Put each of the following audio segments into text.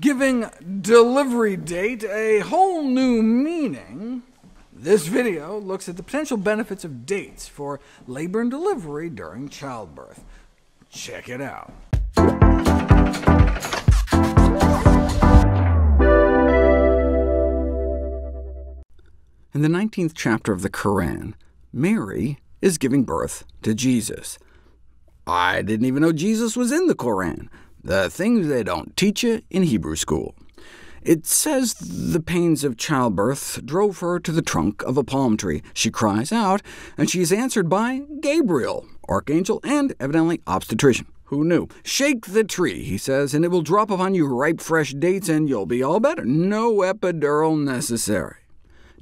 Giving delivery date a whole new meaning, this video looks at the potential benefits of dates for labor and delivery during childbirth. Check it out. In the 19th chapter of the Quran, Mary is giving birth to Jesus. I didn't even know Jesus was in the Koran, the things they don't teach you in Hebrew school. It says the pains of childbirth drove her to the trunk of a palm tree. She cries out, and she is answered by Gabriel, archangel, and evidently obstetrician. Who knew? Shake the tree, he says, and it will drop upon you ripe fresh dates, and you'll be all better. No epidural necessary.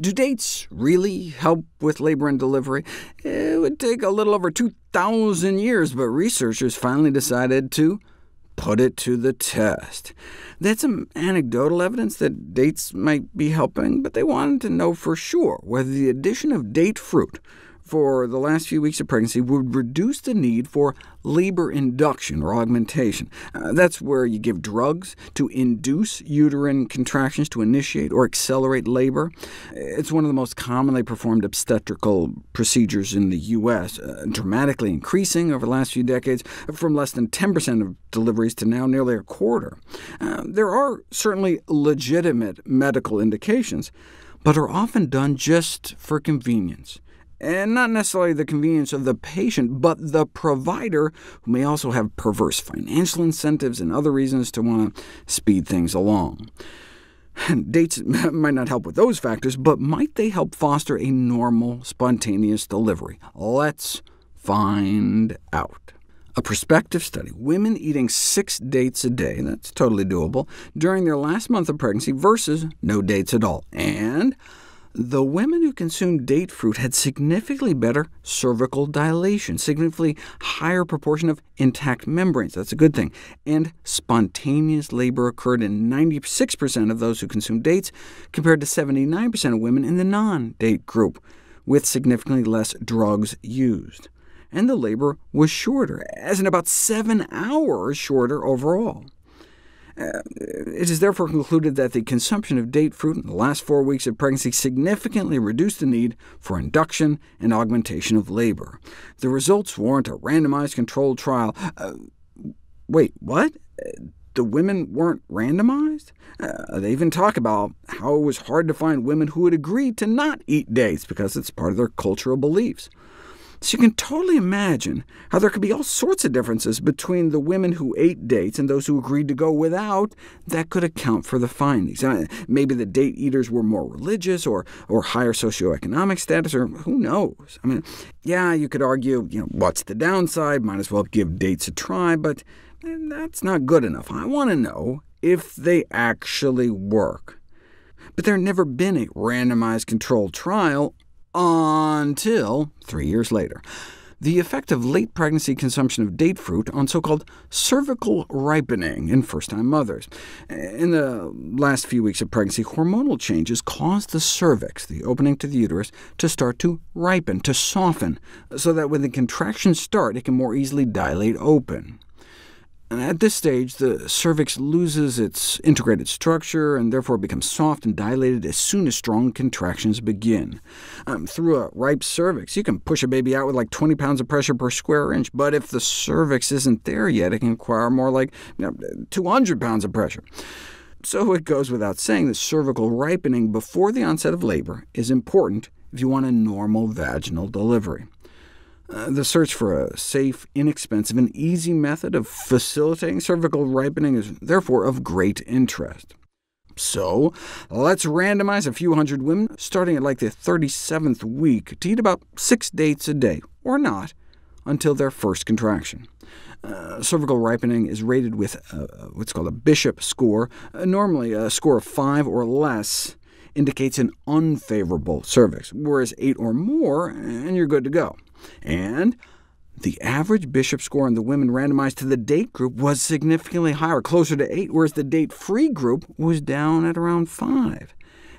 Do dates really help with labor and delivery? It would take a little over 2,000 years, but researchers finally decided to put it to the test. They had some anecdotal evidence that dates might be helping, but they wanted to know for sure whether the addition of date fruit for the last few weeks of pregnancy would reduce the need for labor induction or augmentation. Uh, that's where you give drugs to induce uterine contractions to initiate or accelerate labor. It's one of the most commonly performed obstetrical procedures in the U.S., uh, dramatically increasing over the last few decades, from less than 10% of deliveries to now nearly a quarter. Uh, there are certainly legitimate medical indications, but are often done just for convenience and not necessarily the convenience of the patient, but the provider, who may also have perverse financial incentives and other reasons to want to speed things along. Dates might not help with those factors, but might they help foster a normal, spontaneous delivery? Let's find out. A prospective study, women eating six dates a day, that's totally doable, during their last month of pregnancy versus no dates at all. And the women who consumed date fruit had significantly better cervical dilation, significantly higher proportion of intact membranes, that's a good thing, and spontaneous labor occurred in 96% of those who consumed dates, compared to 79% of women in the non-date group, with significantly less drugs used. And the labor was shorter, as in about seven hours shorter overall. Uh, it is therefore concluded that the consumption of date fruit in the last four weeks of pregnancy significantly reduced the need for induction and augmentation of labor. The results warrant a randomized controlled trial. Uh, wait, what? The women weren't randomized? Uh, they even talk about how it was hard to find women who would agree to not eat dates because it's part of their cultural beliefs. So you can totally imagine how there could be all sorts of differences between the women who ate dates and those who agreed to go without that could account for the findings. Maybe the date eaters were more religious, or, or higher socioeconomic status, or who knows? I mean, yeah, you could argue, you know, what's the downside? Might as well give dates a try, but eh, that's not good enough. I want to know if they actually work. But there had never been a randomized controlled trial until three years later. The effect of late pregnancy consumption of date fruit on so-called cervical ripening in first-time mothers. In the last few weeks of pregnancy, hormonal changes cause the cervix, the opening to the uterus, to start to ripen, to soften, so that when the contractions start, it can more easily dilate open. At this stage, the cervix loses its integrated structure, and therefore becomes soft and dilated as soon as strong contractions begin. Um, through a ripe cervix, you can push a baby out with like 20 pounds of pressure per square inch, but if the cervix isn't there yet, it can require more like you know, 200 pounds of pressure. So it goes without saying that cervical ripening before the onset of labor is important if you want a normal vaginal delivery. Uh, the search for a safe, inexpensive, and easy method of facilitating cervical ripening is therefore of great interest. So let's randomize a few hundred women, starting at like the 37th week, to eat about six dates a day, or not, until their first contraction. Uh, cervical ripening is rated with uh, what's called a Bishop score. Uh, normally, a score of 5 or less indicates an unfavorable cervix, whereas 8 or more, and you're good to go. And the average bishop score in the women randomized to the date group was significantly higher, closer to 8, whereas the date-free group was down at around 5.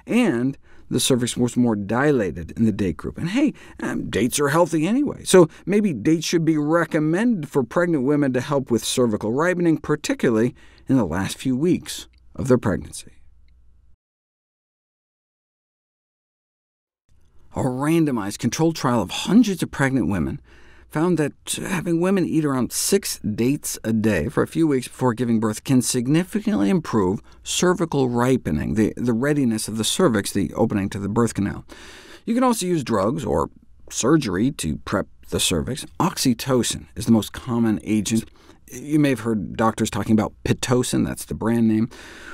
And the cervix was more dilated in the date group. And hey, um, dates are healthy anyway, so maybe dates should be recommended for pregnant women to help with cervical ripening, particularly in the last few weeks of their pregnancy. A randomized controlled trial of hundreds of pregnant women found that having women eat around six dates a day for a few weeks before giving birth can significantly improve cervical ripening, the, the readiness of the cervix, the opening to the birth canal. You can also use drugs or surgery to prep the cervix. Oxytocin is the most common agent. You may have heard doctors talking about Pitocin, that's the brand name.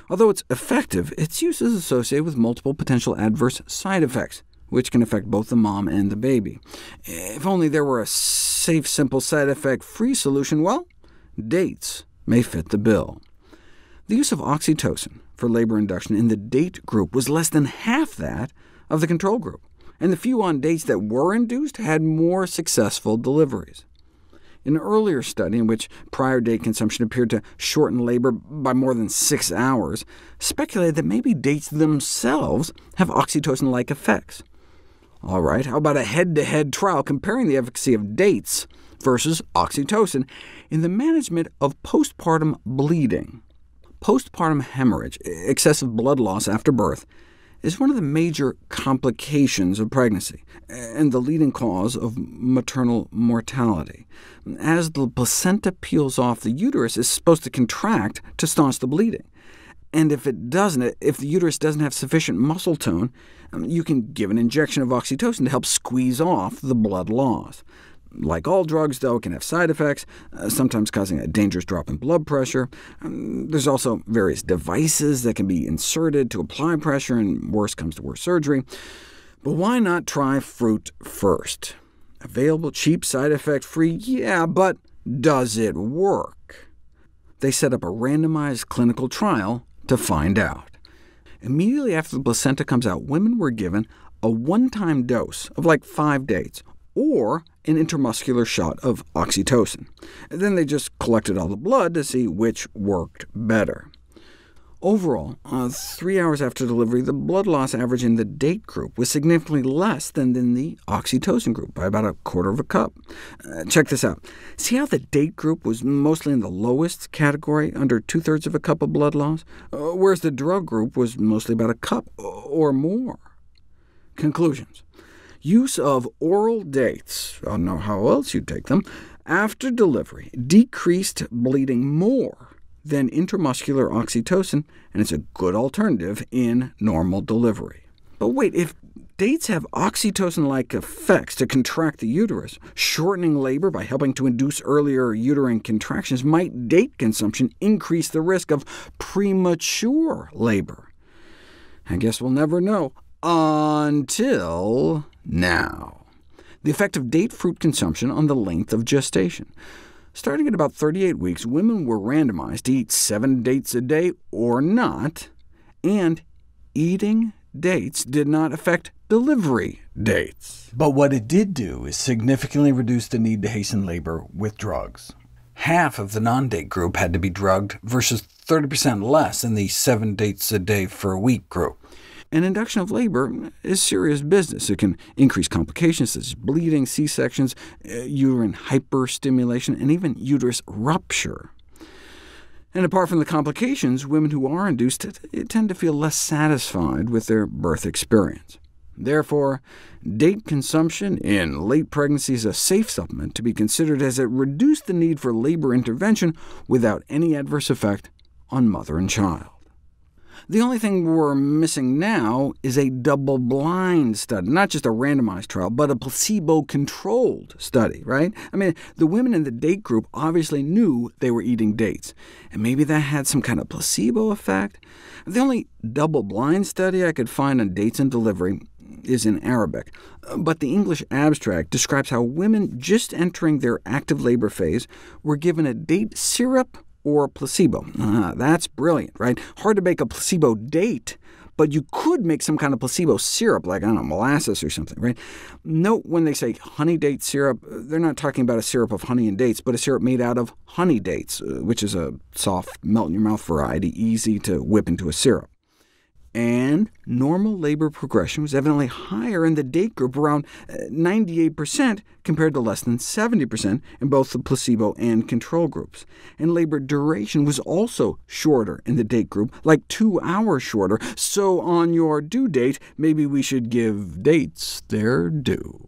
Although it's effective, its use is associated with multiple potential adverse side effects which can affect both the mom and the baby. If only there were a safe, simple, side effect-free solution, well, dates may fit the bill. The use of oxytocin for labor induction in the date group was less than half that of the control group, and the few on dates that were induced had more successful deliveries. An earlier study, in which prior date consumption appeared to shorten labor by more than six hours, speculated that maybe dates themselves have oxytocin-like effects. All right, how about a head-to-head -head trial comparing the efficacy of dates versus oxytocin in the management of postpartum bleeding? Postpartum hemorrhage, excessive blood loss after birth, is one of the major complications of pregnancy, and the leading cause of maternal mortality. As the placenta peels off, the uterus is supposed to contract to staunch the bleeding. And if it doesn't, if the uterus doesn't have sufficient muscle tone, um, you can give an injection of oxytocin to help squeeze off the blood loss. Like all drugs, though, it can have side effects, uh, sometimes causing a dangerous drop in blood pressure. Um, there's also various devices that can be inserted to apply pressure, and worse comes to worse surgery. But why not try fruit first? Available, cheap, side effect-free, yeah, but does it work? They set up a randomized clinical trial to find out. Immediately after the placenta comes out, women were given a one-time dose of like five dates, or an intramuscular shot of oxytocin. Then they just collected all the blood to see which worked better. Overall, uh, three hours after delivery, the blood loss average in the date group was significantly less than in the oxytocin group, by about a quarter of a cup. Uh, check this out. See how the date group was mostly in the lowest category, under two-thirds of a cup of blood loss, uh, whereas the drug group was mostly about a cup or more. Conclusions. Use of oral dates, I don't know how else you'd take them, after delivery decreased bleeding more than intramuscular oxytocin, and it's a good alternative in normal delivery. But wait, if dates have oxytocin-like effects to contract the uterus, shortening labor by helping to induce earlier uterine contractions, might date consumption increase the risk of premature labor? I guess we'll never know, until now. The effect of date fruit consumption on the length of gestation. Starting at about 38 weeks, women were randomized to eat seven dates a day or not, and eating dates did not affect delivery dates. But what it did do is significantly reduce the need to hasten labor with drugs. Half of the non-date group had to be drugged, versus 30% less in the seven dates a day for a week group and induction of labor is serious business. It can increase complications such as bleeding, C-sections, uh, uterine hyperstimulation, and even uterus rupture. And apart from the complications, women who are induced tend to feel less satisfied with their birth experience. Therefore, date consumption in late pregnancy is a safe supplement to be considered as it reduced the need for labor intervention without any adverse effect on mother and child. The only thing we're missing now is a double-blind study, not just a randomized trial, but a placebo-controlled study, right? I mean, the women in the date group obviously knew they were eating dates, and maybe that had some kind of placebo effect. The only double-blind study I could find on dates and delivery is in Arabic, but the English abstract describes how women just entering their active labor phase were given a date syrup or placebo. Uh, that's brilliant, right? Hard to make a placebo date, but you could make some kind of placebo syrup, like, I don't know, molasses or something, right? Note when they say honey date syrup, they're not talking about a syrup of honey and dates, but a syrup made out of honey dates, uh, which is a soft, melt-in-your-mouth variety, easy to whip into a syrup. And normal labor progression was evidently higher in the date group, around 98%, uh, compared to less than 70% in both the placebo and control groups. And labor duration was also shorter in the date group, like two hours shorter. So on your due date, maybe we should give dates their due.